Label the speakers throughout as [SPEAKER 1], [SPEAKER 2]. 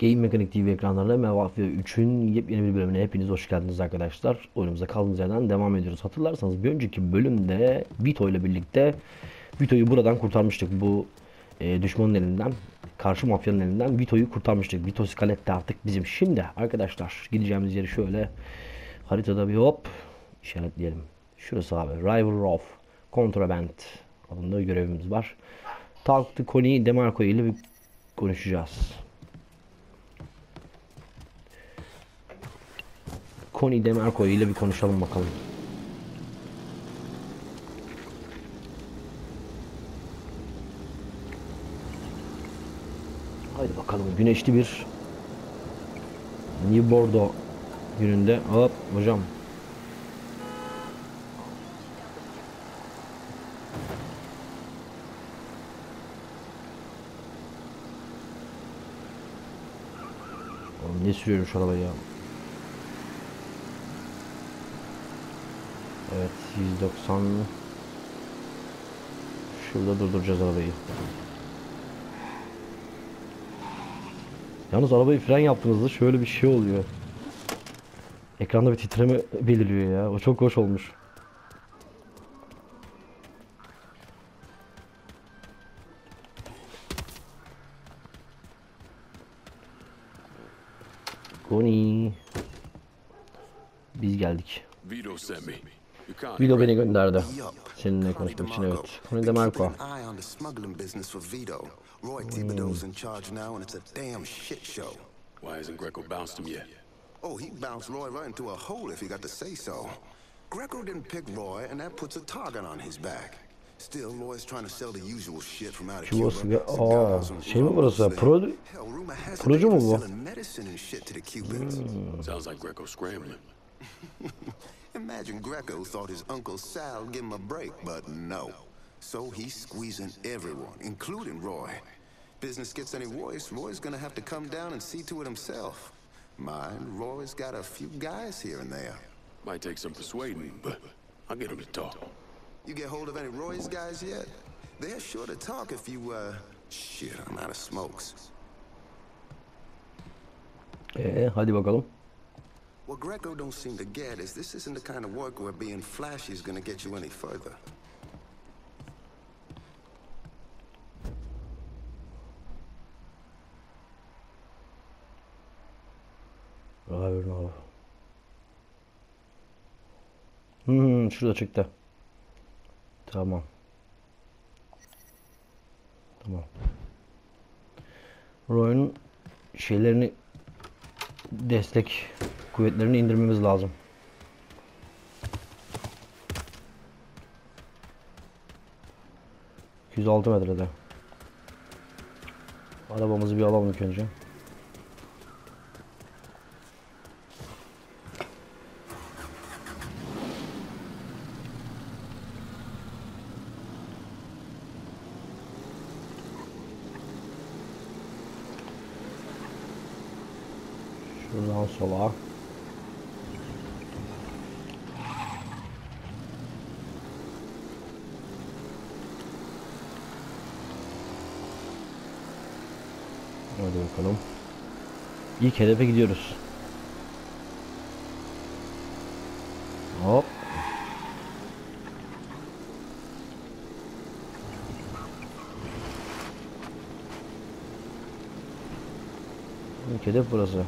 [SPEAKER 1] Game Mechanic TV ekranlarında Mevafya 3'ün yepyeni bir bölümüne hepiniz hoş geldiniz arkadaşlar. Oyunumuza kaldığımız yerden devam ediyoruz. Hatırlarsanız bir önceki bölümde Vito ile birlikte Vito'yu buradan kurtarmıştık. Bu e, düşmanın elinden, karşı mafyanın elinden Vito'yu kurtarmıştık. Vito Scaletti artık bizim. Şimdi arkadaşlar gideceğimiz yeri şöyle haritada bir hop işaretleyelim. Şurası abi. Rival Row Contraband adında görevimiz var. Talk to Connie DeMarco ile bir konuşacağız. Connie DeMarco ile bir konuşalım bakalım. Haydi bakalım güneşli bir New Bordeaux gününde. Hop hocam. Ne sürüyorum şu arabayı ya Evet 190 Şurada durduracağız arabayı. Yalnız arabayı fren yaptığınızda şöyle bir şey oluyor. Ekranda bir titreme beliriyor ya. O çok hoş olmuş. Goni. Biz geldik.
[SPEAKER 2] Vito sent me. You can't.
[SPEAKER 1] Video beni gönderdi Seninle konuşmak için evet Connie DeMarco
[SPEAKER 3] Keep an eye on the smuggling business for Vito. Roy Thibodeau's in charge now, and it's a damn shit show.
[SPEAKER 2] Why hasn't Greco bounced him yet?
[SPEAKER 3] Oh, he bounced Roy right into a hole if he got to say so. Greco didn't pick Roy, and that puts a target on his back. Still, Roy's trying to sell the usual shit from out of
[SPEAKER 1] Cuba
[SPEAKER 3] Cuba.
[SPEAKER 1] siga-
[SPEAKER 3] Cigars
[SPEAKER 1] Aa,
[SPEAKER 3] and
[SPEAKER 1] şey mi
[SPEAKER 3] rum
[SPEAKER 1] burası? Pro-
[SPEAKER 3] Hell, rumor has it they're
[SPEAKER 1] bu?
[SPEAKER 3] selling medicine and shit to the Cubans.
[SPEAKER 2] Sounds like Greco scrambling.
[SPEAKER 3] Imagine Greco thought his Uncle Sal would give him a break, but no. So he's squeezing everyone, including Roy. Business gets any worse, Roy's gonna have to come down and see to it himself. Mind, Roy's got a few guys here and there.
[SPEAKER 2] Might take some persuading, but I'll get him to talk.
[SPEAKER 3] You get hold of any Roy's guys yet? They're sure to talk if you, uh... Shit, I'm out of smokes.
[SPEAKER 1] Ee, hadi bakalım
[SPEAKER 3] What Greco don't seem to get is this isn't the kind of work where being flashy is gonna get you any further.
[SPEAKER 1] Hmm, şurada çıktı. Tamam. Tamam. Roy'un şeylerini destek kuvvetlerini indirmemiz lazım. ...206 metrede. Arabamızı bir alalım ilk önce. Şuradan sola. Hadi bakalım. İlk hedefe gidiyoruz. Hop. İlk hedef burası.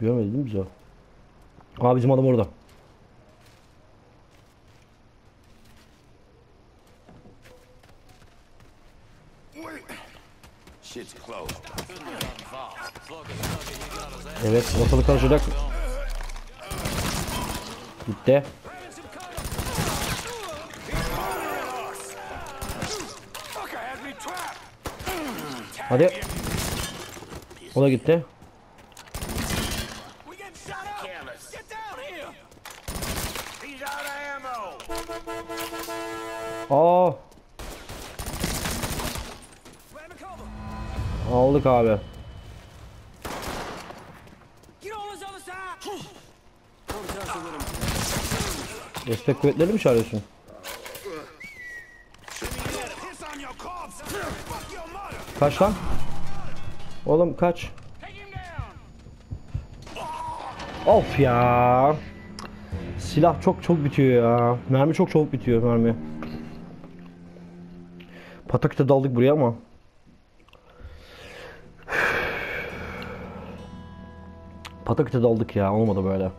[SPEAKER 1] Görmedi değil mi bizi o? Aa bizim adam orada. Evet ortalık karışacak. Gitti. Hadi. O da gitti.
[SPEAKER 4] The little
[SPEAKER 1] Destek kuvvetleri mi çağırıyorsun? Kaç lan? Oğlum kaç? Of ya. Silah çok çok bitiyor ya. Mermi çok çok bitiyor mermi. Pataküte daldık buraya ama. Pataküte daldık ya. Olmadı böyle.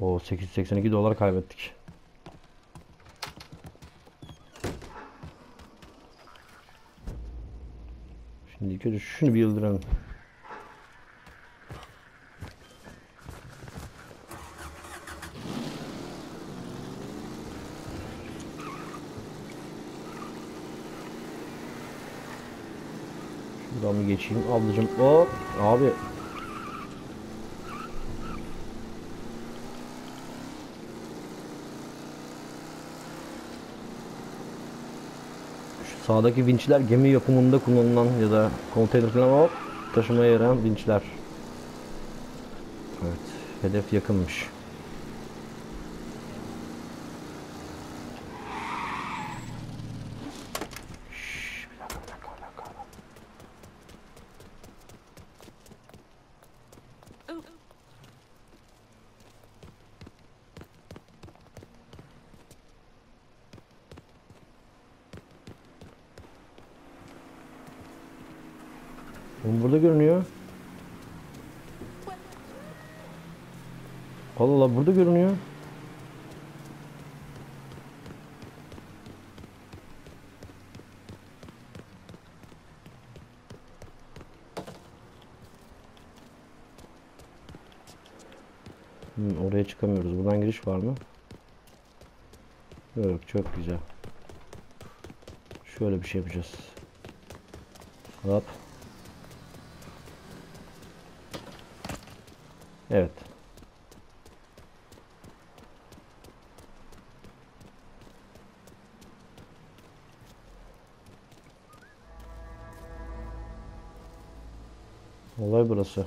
[SPEAKER 1] O 882 dolar kaybettik. Şimdi şunu bir yıldıralım. Bir geçeyim ablacım. Hop abi Şu sağdaki vinçler gemi yapımında kullanılan ya da konteyner falan hop taşımaya yarayan vinçler. Evet, hedef yakınmış. ship just up. Evet. Olay burası.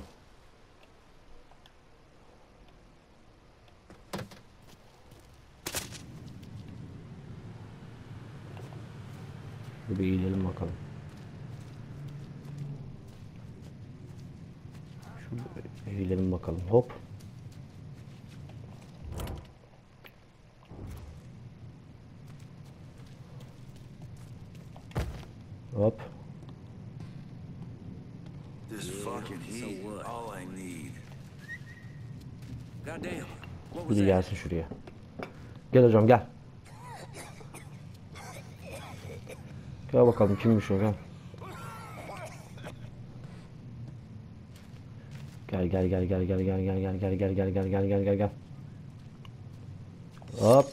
[SPEAKER 1] bir gidelim bakalım. Şurada bakalım. Hop. Hop. Biri gelsin şuraya. Gel hocam gel. Gel bakalım kimmiş o gel. Gel gel gel gel gel gel gel gel gel gel gel gel gel gel gel gel. Hop.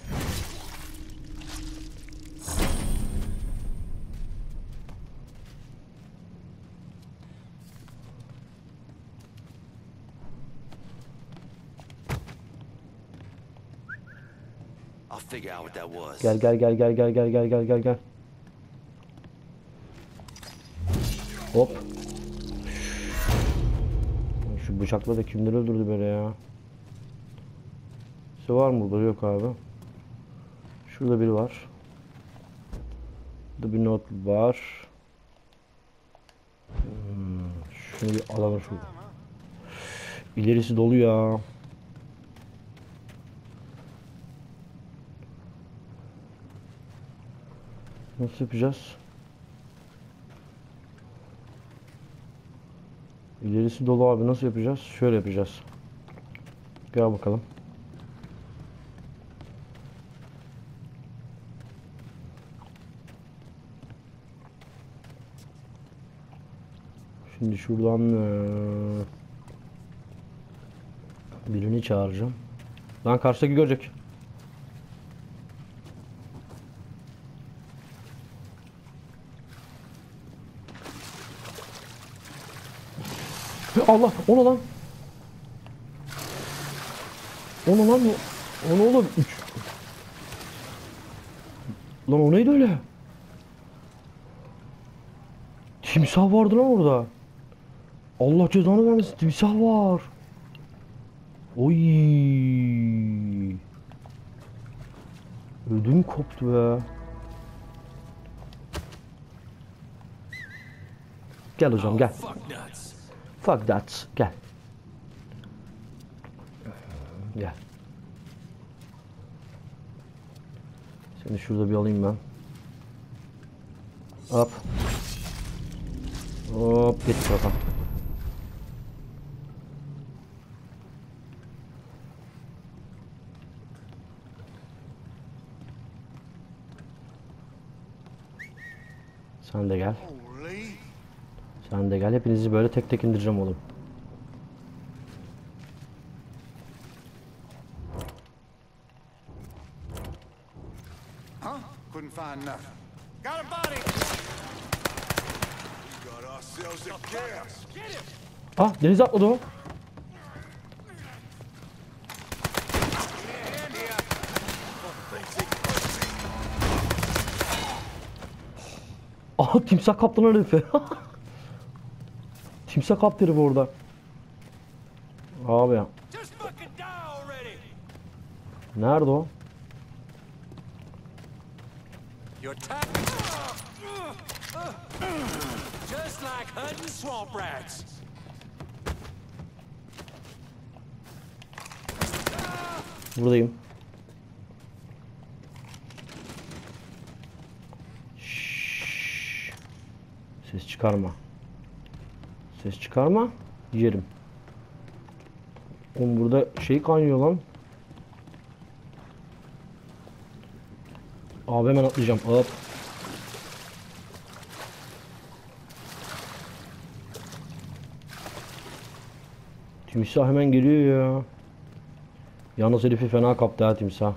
[SPEAKER 5] Was.
[SPEAKER 1] Gel gel gel gel gel gel gel gel gel gel. Hop. Şu bıçakla da kimleri öldürdü böyle ya? Şey var mı burada? Yok abi. Şurada biri var. Burada bir not var. Hmm, şunu bir alalım şurada. İlerisi dolu ya. Nasıl yapacağız? İlerisi dolu abi nasıl yapacağız? Şöyle yapacağız. Gel bakalım. Şimdi şuradan eee, birini çağıracağım. Lan karşıdaki görecek. Allah onu lan. Onu lan onu oğlum. Üç. Lan o neydi öyle? Timsah vardı lan orada. Allah cezanı vermesin timsah var. Oy. Ödüm koptu be. Gel hocam gel.
[SPEAKER 4] Fuck
[SPEAKER 1] that. Gel. Gel. Seni şurada bir alayım ben. Hop. Hop git. Sen de gel. Sen de gel. Hepinizi böyle tek tek indireceğim oğlum.
[SPEAKER 3] Huh? Couldn't find nothing.
[SPEAKER 4] Got a body.
[SPEAKER 3] Got ourselves a gas.
[SPEAKER 4] Get him.
[SPEAKER 1] Ah denize atladı o. Aha timsah kaptı lan herifi. timsah kaptı herif orada. Abi. Nerede o? Buradayım. Şşş. Ses çıkarma. Ses çıkarma. Yerim. Oğlum burada şey kaynıyor lan. Abi hemen atlayacağım. Hop. Timsah hemen geliyor ya. Yalnız herifi fena kaptı ha timsah.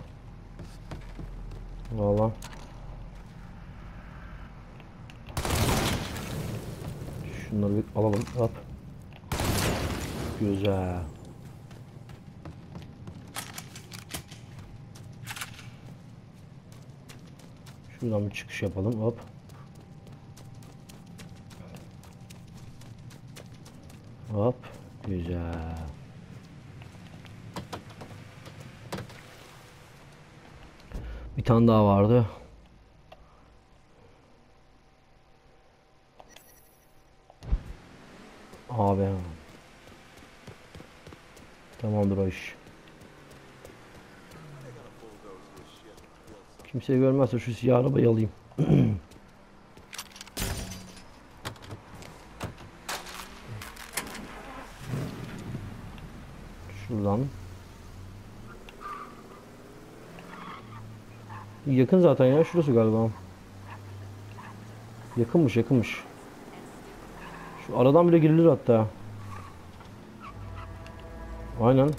[SPEAKER 1] Şunları bir alalım. Hop. Güzel. Şuradan bir çıkış yapalım. Hop. Hop. Güzel. Bir tane daha vardı. Abi. İş. Kimse görmezse şu siyah arabayı alayım. Şuradan. Yakın zaten ya şurası galiba. Yakınmış yakınmış. Şu aradan bile girilir hatta. Aynen.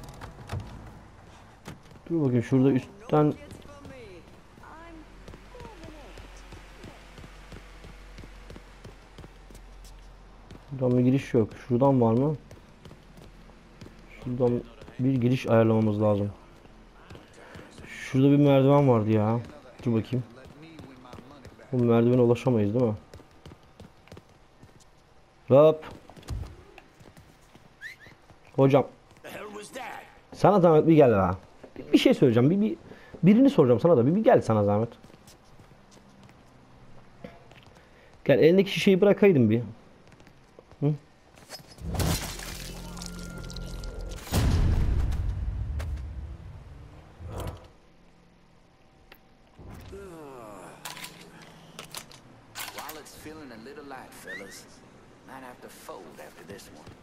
[SPEAKER 1] Dur bakayım şurada üstten Buradan bir giriş yok. Şuradan var mı? Şuradan bir giriş ayarlamamız lazım. Şurada bir merdiven vardı ya. Dur bakayım. Bu merdivene ulaşamayız değil mi? Hop. Hocam sana zahmet bir gel ha. Bir, bir şey söyleyeceğim. Bir, bir birini soracağım sana da. Bir, bir gel sana zahmet. Gel elindeki şişeyi bırakaydın bir. Hı?
[SPEAKER 5] Wallet's feeling a little light, fellas. Might have to fold after this one.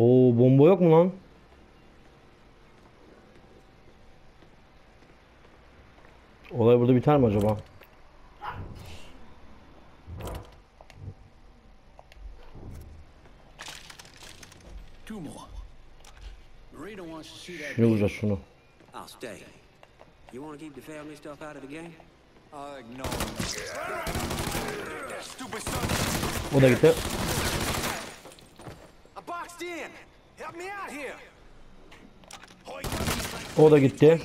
[SPEAKER 1] Oo bomba yok mu lan? Biter mi acaba? Şunu vuracağız şunu.
[SPEAKER 4] I'll stay. You want to keep the family stuff out of the game?
[SPEAKER 1] O da gitti.
[SPEAKER 5] I'm boxed in. Help me out here.
[SPEAKER 1] O da gitti.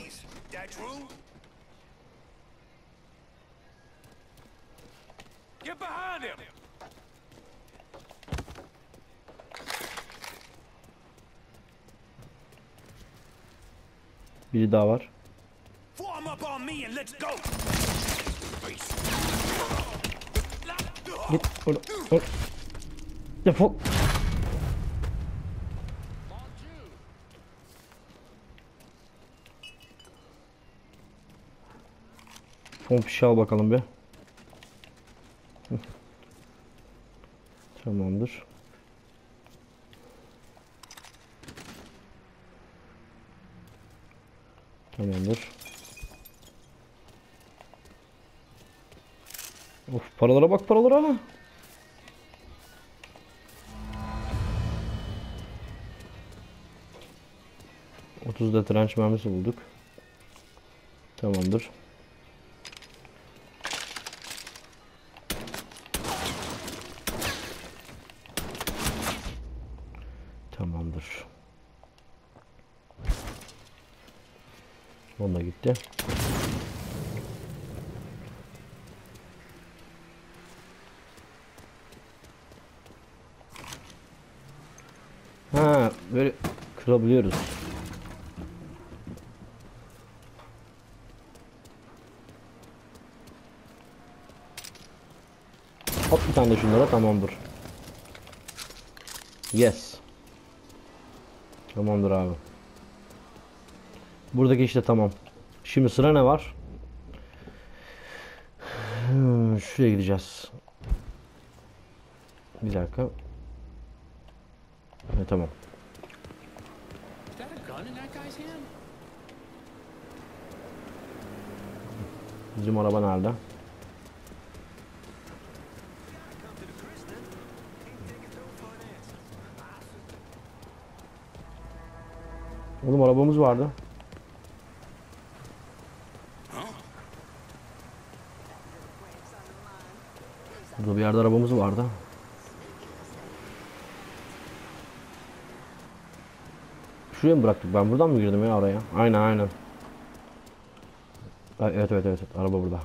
[SPEAKER 5] Get behind him.
[SPEAKER 1] Biri daha var. Git orada. Or Defol. Son pişi al bakalım bir. Tamamdır. Tamamdır. Of paralara bak paralara. Otuz da trench mermisi bulduk. Tamamdır. Gitti. Ha, böyle kırabiliyoruz. Hop bir tane de şunlara tamamdır. Yes. Tamamdır abi. Buradaki işte tamam. Şimdi sıra ne var? Hmm, şuraya gideceğiz. Bir dakika. Evet, tamam. Bizim araba nerede? Oğlum arabamız vardı. Burada bir yerde arabamız vardı. Şuraya mı bıraktık? Ben buradan mı girdim ya oraya? Aynen aynen. Ay, Evet evet evet. Araba burada.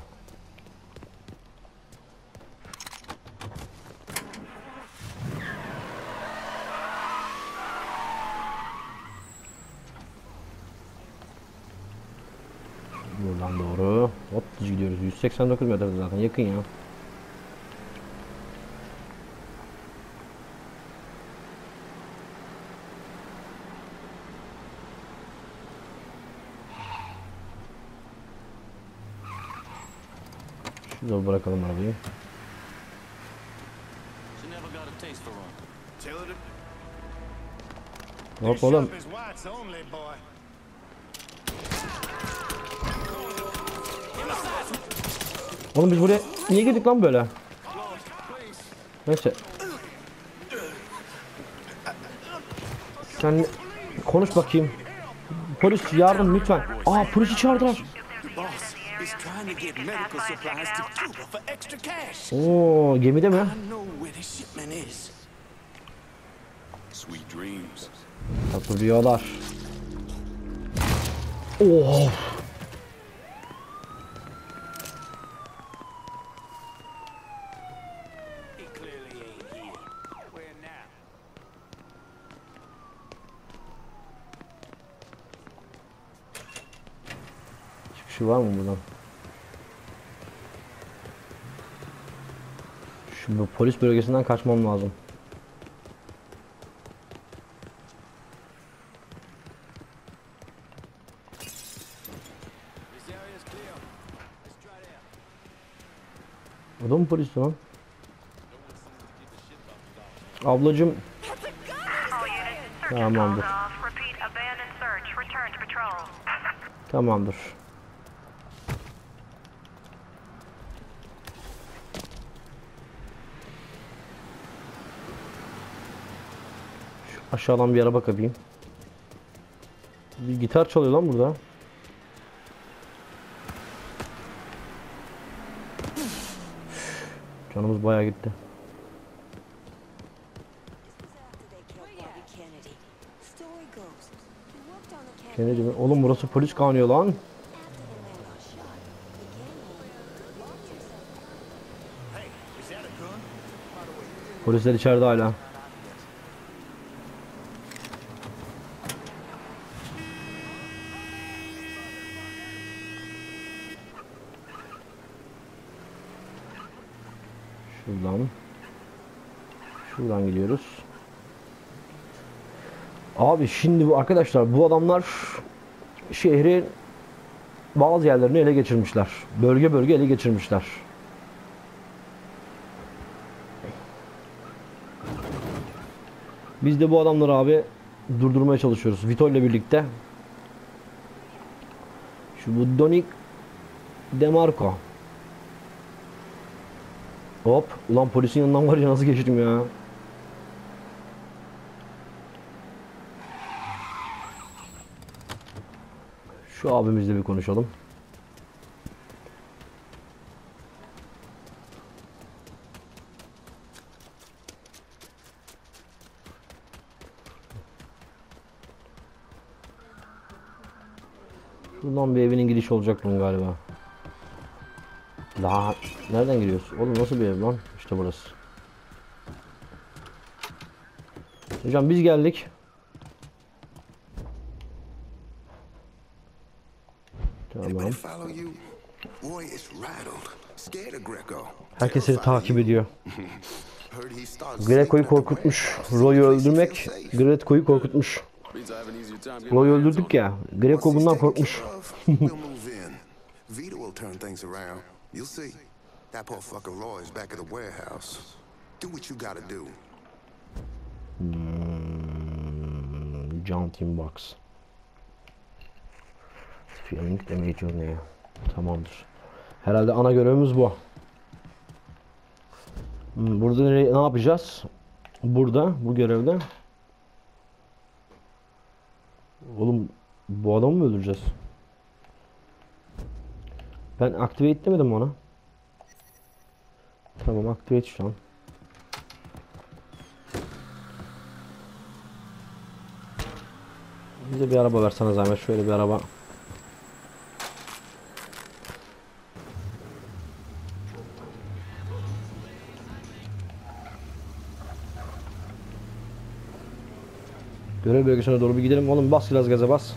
[SPEAKER 1] Buradan doğru. Hop gidiyoruz. 189 metre zaten yakın ya. Şurada bırakalım arabayı. Hop oğlum. Oğlum biz buraya niye girdik lan böyle? Neyse. Sen konuş bakayım. Polis yardım lütfen. Aa polisi çağırdılar. Oo gemide mi?
[SPEAKER 2] Dreams.
[SPEAKER 1] Hatırlıyorlar. Oh.
[SPEAKER 5] He clearly ain't here. Where now?
[SPEAKER 1] Çıkışı var mı buradan? Şimdi polis bölgesinden kaçmam lazım. O da mı polis lan? Ablacım Tamamdır.
[SPEAKER 6] called off. Repeat, abandon search. Return to patrol.
[SPEAKER 1] Tamamdır. Şu aşağıdan bir araba kapayım. Bir gitar çalıyor lan burada. Canımız bayağı gitti. Kennedy mi? Oğlum burası polis kanıyor lan. Polisler içeride hala. Şuradan. Şuradan gidiyoruz. Abi şimdi bu arkadaşlar bu adamlar şehrin bazı yerlerini ele geçirmişler. Bölge bölge ele geçirmişler. Biz de bu adamları abi durdurmaya çalışıyoruz. Vito ile birlikte. Şu bu Donik Demarco. Hop. Ulan polisin yanından var ya nasıl geçtim ya. Şu abimizle bir konuşalım. Şuradan bir evinin girişi olacak bunun galiba. Daha nereden giriyoruz? Oğlum nasıl bir ev lan? İşte burası. Hocam biz geldik. Tamam. Herkes seni takip ediyor. Greco'yu korkutmuş. Roy'u öldürmek. Greco'yu korkutmuş. Roy'u öldürdük ya. Greco bundan korkmuş.
[SPEAKER 3] You'll see. That poor Roy is back at the warehouse. Do what you gotta do.
[SPEAKER 1] Team Box. Feeling damage örneği. Tamamdır. Herhalde ana görevimiz bu. Hmm, Burada ne yapacağız? Burada bu görevde. Oğlum bu adamı mı öldüreceğiz? Ben activate demedim ona. Tamam activate şu an. Bize bir araba versene zahmet. Şöyle bir araba. Görev bölgesine doğru bir gidelim. Oğlum bas biraz gaza bas.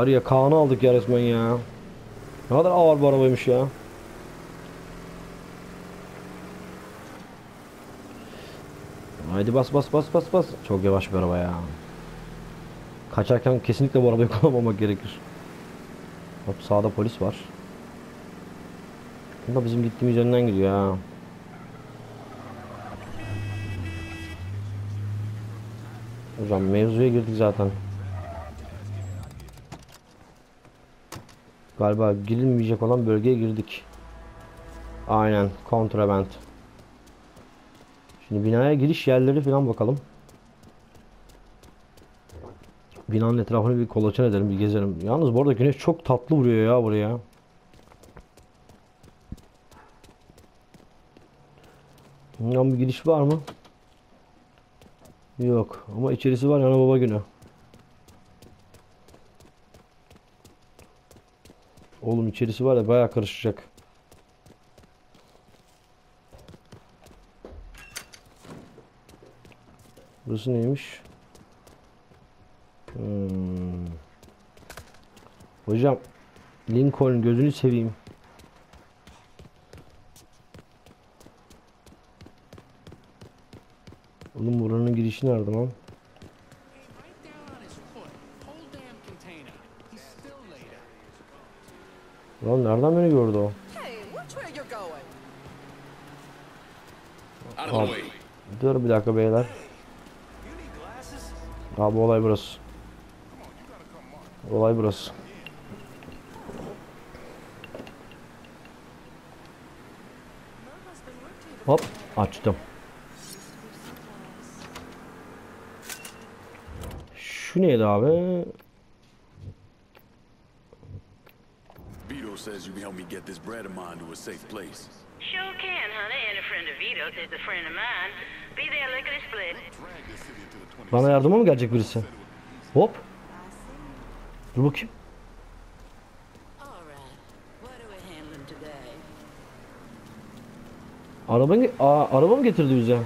[SPEAKER 1] Var ya Kaan'ı aldık ya resmen ya. Ne kadar ağır bu arabaymış ya. Haydi bas bas bas bas bas. Çok yavaş bir araba ya. Kaçarken kesinlikle bu arabayı kullanmamak gerekir. Hop sağda polis var. Bu da bizim gittiğimiz yönden gidiyor ha. Hocam mevzuya girdik zaten. Galiba girilmeyecek olan bölgeye girdik. Aynen kontraband. Şimdi binaya giriş yerleri falan bakalım. Binanın etrafını bir kolaçan edelim, bir gezelim. Yalnız bu arada güneş çok tatlı vuruyor ya buraya. Bundan bir giriş var mı? Yok ama içerisi var yana baba günü. Oğlum içerisi var ya bayağı karışacak. Burası neymiş? Hmm. Hocam Lincoln gözünü seveyim. Oğlum buranın girişi nerede lan? Lan nereden beni gördü o?
[SPEAKER 2] Abi,
[SPEAKER 1] dur bir dakika beyler. Abi olay burası. Olay burası. Hop açtım. Şu neydi abi?
[SPEAKER 2] Says you can help me get this bread of mine to a safe place.
[SPEAKER 6] Sure can, honey. And a friend of Vito's is a friend of mine. Be there lickety split.
[SPEAKER 1] Bana yardıma mı gelecek birisi? Hop. Dur bakayım. Araba, Aa, araba mı getirdi bize?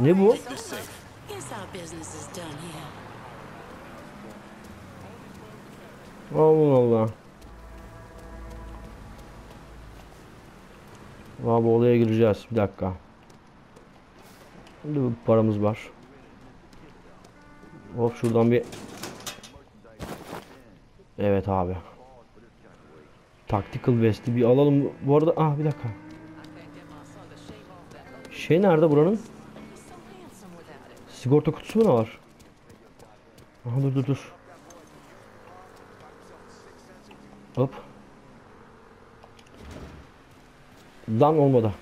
[SPEAKER 1] Ne bu? Allah Allah. Abi olaya gireceğiz. Bir dakika. Şimdi paramız var. Hop şuradan bir Evet abi. Tactical vest'i bir alalım. Bu arada ah bir dakika. Şey nerede buranın? Sigorta kutusu mu var? Aha dur dur dur. Hop. Lan olmadı.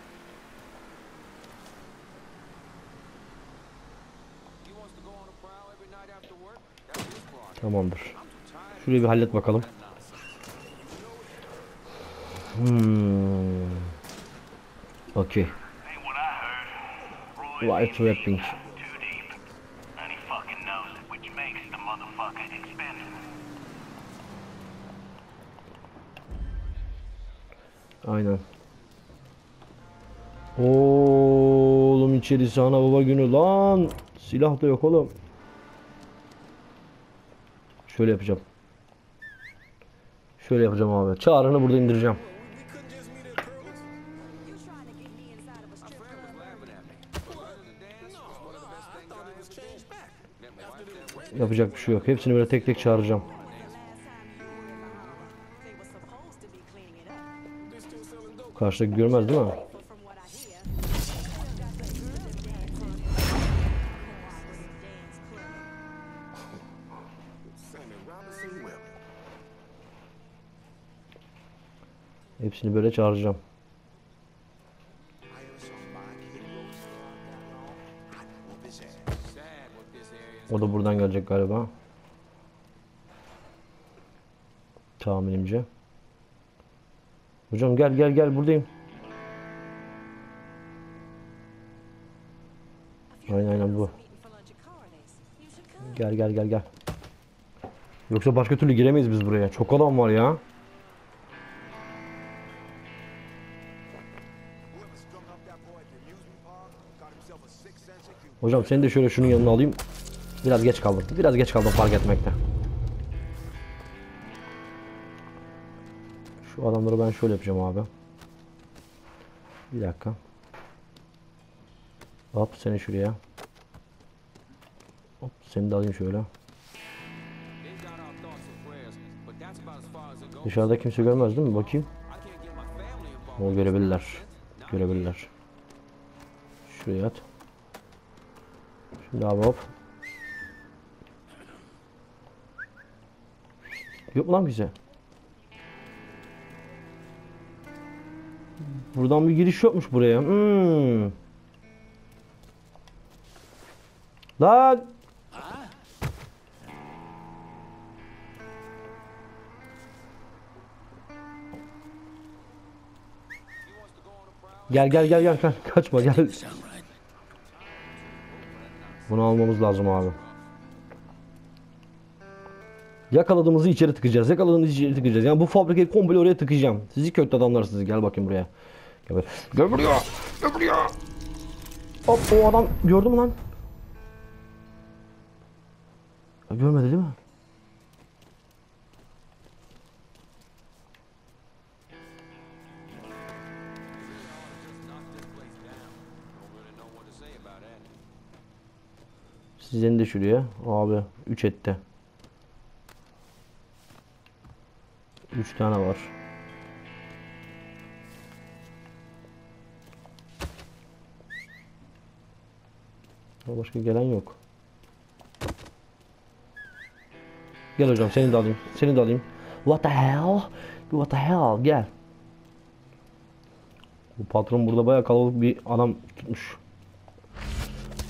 [SPEAKER 1] Tamamdır. Şurayı bir hallet bakalım. Hmm. Okay. White wrapping. İçerisi ana baba günü lan. Silah da yok oğlum. Şöyle yapacağım. Şöyle yapacağım abi. Çağrını burada indireceğim. Yapacak bir şey yok. Hepsini böyle tek tek çağıracağım. Karşıdaki görmez değil mi? Hepsini böyle çağıracağım. O da buradan gelecek galiba. Tahminimce. Hocam gel gel gel buradayım. Aynen aynen bu. Gel gel gel gel. Yoksa başka türlü giremeyiz biz buraya. Çok adam var ya. Hocam seni de şöyle şunun yanına alayım. Biraz geç kaldım. Biraz geç kaldım fark etmekte. Şu adamları ben şöyle yapacağım abi. Bir dakika. Hop seni şuraya. Hop seni de alayım şöyle. Dışarıda kimse görmez değil mi? Bakayım. O görebilirler. Görebilirler. Şuraya at. Şimdi abi hop. Yok lan bize. Buradan bir giriş yokmuş buraya. Hmm. Lan. Gel gel gel gel Ka- kaçma gel. Bunu almamız lazım abi. Yakaladığımızı içeri tıkacağız. Yakaladığımızı içeri tıkacağız. Yani bu fabrikayı komple oraya tıkayacağım. Sizi kötü adamlar sizi. Gel bakayım buraya. Gel, buraya. gel buraya. Gel. Hop o adam gördü mü lan? Görmedi değil mi? Sizin de şuraya. Abi 3 etti. 3 tane var. Başka gelen yok. Gel hocam seni de alayım. Seni de alayım. What the hell? What the hell? Gel. Bu patron burada bayağı kalabalık bir adam tutmuş.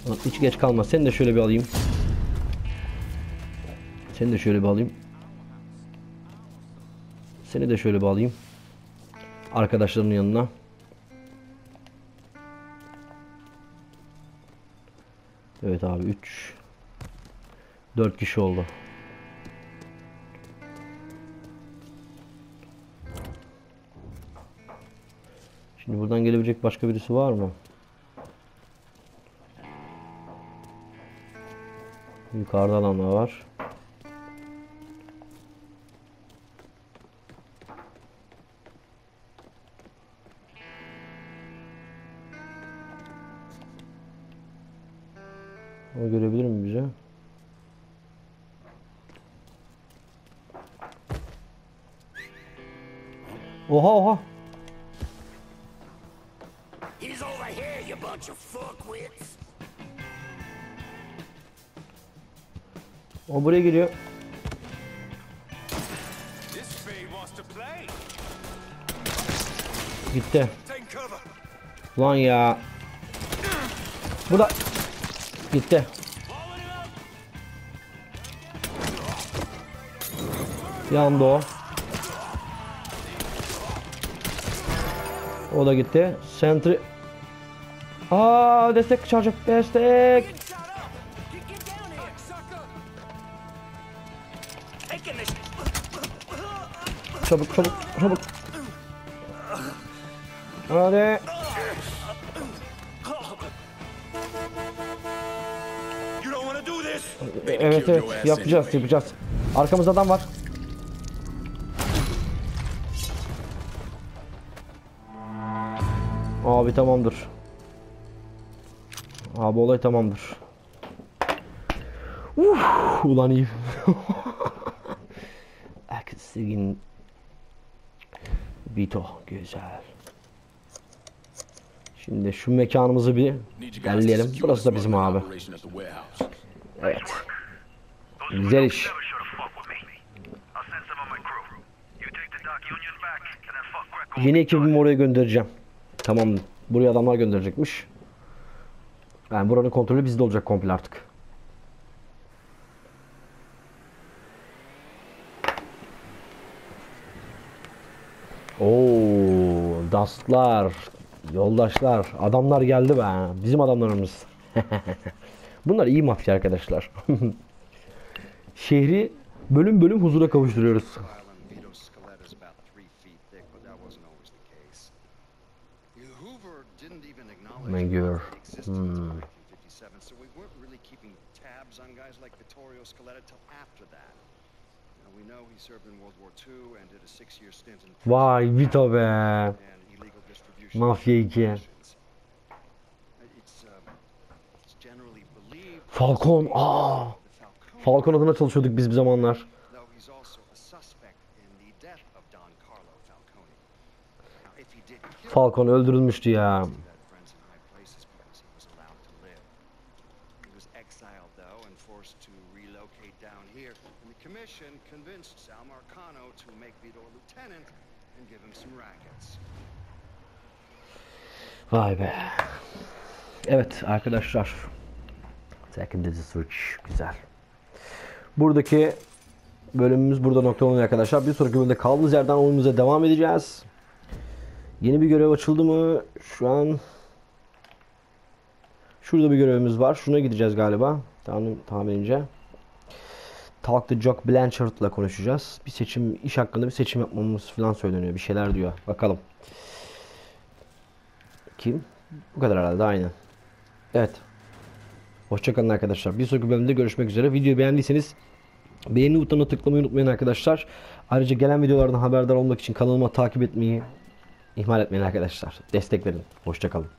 [SPEAKER 1] Lan Hiç geç kalma. Seni de şöyle bir alayım. Seni de şöyle bir alayım. Seni de şöyle bir alayım. Arkadaşlarının yanına. Evet abi 3 4 kişi oldu. Şimdi buradan gelebilecek başka birisi var mı? Yukarıda adamlar var. Bu da gitti. Yandı o. O da gitti. Sentry. Aa destek çağıracak. Destek. Çabuk çabuk çabuk. Hadi. Evet evet yapacağız yapacağız. Arkamızda adam var. Abi tamamdır. Abi olay tamamdır. Uf, ulan iyi. Aksigin Vito güzel. Şimdi şu mekanımızı bir
[SPEAKER 2] secure
[SPEAKER 1] Burası da bizim abi. Evet. Güzel iş. Yeni ekibimi oraya göndereceğim. Tamam. Buraya adamlar gönderecekmiş. Yani buranın kontrolü bizde olacak komple artık. Oo, dastlar, yoldaşlar, adamlar geldi be. Bizim adamlarımız. Bunlar iyi mafya arkadaşlar. Şehri bölüm bölüm huzura kavuşturuyoruz.
[SPEAKER 7] Vito Scaletta is about three feet thick, but that wasn't always the case. Hoover didn't even acknowledge
[SPEAKER 1] Menger.
[SPEAKER 7] the existence
[SPEAKER 1] Hmm.
[SPEAKER 7] of 1957, so we weren't really keeping tabs on guys like Vittorio Scaletta till after that. Now, we know he served in World War II and did a six-year stint in prison
[SPEAKER 1] Vay Vito be. Mafya 2.
[SPEAKER 7] munitions. It's, um, it's generally believed
[SPEAKER 1] Falcon. Aa. Falcon adına çalışıyorduk biz bir zamanlar. Falcon öldürülmüştü ya. Vay be. Evet arkadaşlar. Second the switch. Güzel. Buradaki bölümümüz burada noktalanıyor arkadaşlar. Bir sonraki bölümde kaldığımız yerden oyunumuza devam edeceğiz. Yeni bir görev açıldı mı? Şu an Şurada bir görevimiz var. Şuna gideceğiz galiba. Tahmin, tahminince. Talk to Jock Blanchard'la konuşacağız. Bir seçim, iş hakkında bir seçim yapmamız falan söyleniyor. Bir şeyler diyor. Bakalım. Kim? Bu kadar herhalde aynen. Evet. Hoşçakalın arkadaşlar. Bir sonraki bölümde görüşmek üzere. Videoyu beğendiyseniz beğeni butonuna tıklamayı unutmayın arkadaşlar. Ayrıca gelen videolardan haberdar olmak için kanalıma takip etmeyi ihmal etmeyin arkadaşlar. Destek verin. Hoşçakalın.